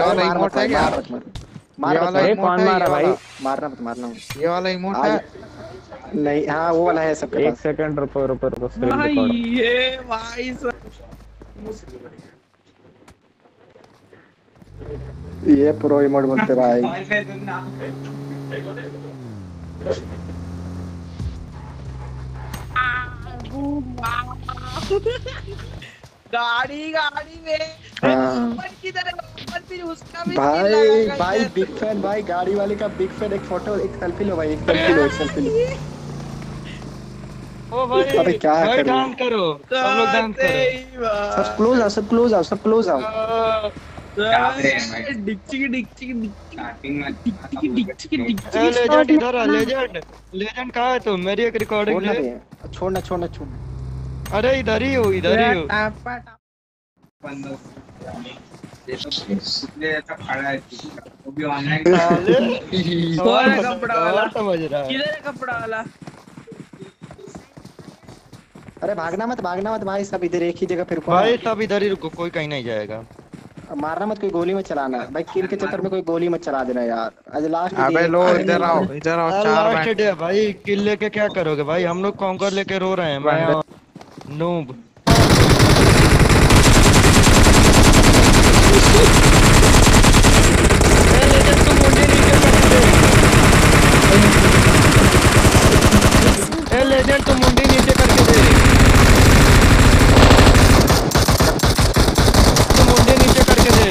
वाला इमोट है क्या? मार ये वाला इमोट है भाई? मारना मत मारना ये वाला इमोट है? नहीं हाँ वो वाला है सबके एक सेकंड रुको रुको रुको भाई ये भाई साहब ये प्रो इमोट बोलते भाई। गाड़ी गाड़ी में। हाँ। की फिर उसका भी भाई भाई बिग फ़ैन भाई गाड़ी वाले का बिग फ़ैन एक फ़ोटो एक सेल्फी लो भाई एक सेल्फी लो एक सेल्फी लो। ओ भाई अबे क्या करूँ? डांस करो सब लोग डांस करो। सब क्लोज आओ सब क्लोज आओ सब क्लोज आओ। डिक्ची डिक्ची डिक्ची डिक्ची डिक्ची लेजेंड इधर आ लेजेंड लेजेंड कहाँ है तुम? मेरी एक रिकॉर्डिंग छोड़ना ले। छोड़ना छोड़ना छोड़ना। अरे इधर ही हो इधर ही हो। टापा टापा। कौन है कपड़ा वाला? समझ रहा किधर है कपड़ा वाला? अरे भागना मत भागना मत भाई सब इधर एक ही जगह फिर भाई सब इधर ही रुको कोई कहीं नहीं जाएगा। मारना मत कोई गोली मत चलाना। भाई किल के चक्कर में कोई गोली मत चला देना यार। आज लास्ट अबे लो इधर आओ इधर आओ चार लास्ट डे भाई किल लेके क्या करोगे? भाई हम लोग कॉन्कर लेके रो रहे हैं मैं नूब ए लेजेंड तू मुंडी नीचे करके दे। तू मुंडी नीचे करके दे।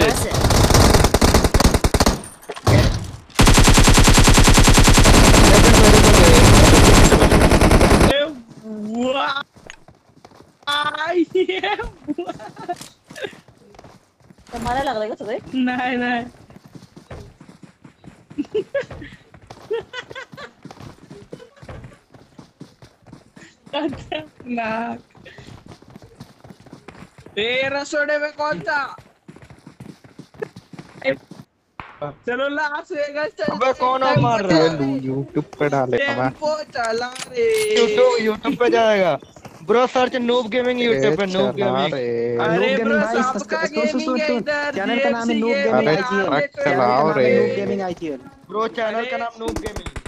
तुम्हाला लागलं का सगळे नाही नाही। खतरनाक ए रसोड़े में कौन था? चलो लास वेगास चल अबे कौन और मार रहा है? यूट्यूब पे डालेगा मैं टेंपो चला रे। यूट्यूब यूट्यूब पे जाएगा। Bro search noob gaming YouTube पे नूब गेमिंग अरे ब्रो सबका गेमिंग है इधर चैनल का नाम है gaming, Gaming। अरे चलाओ रे। नूब गेमिंग ब्रो चैनल का नाम नूब गेमिंग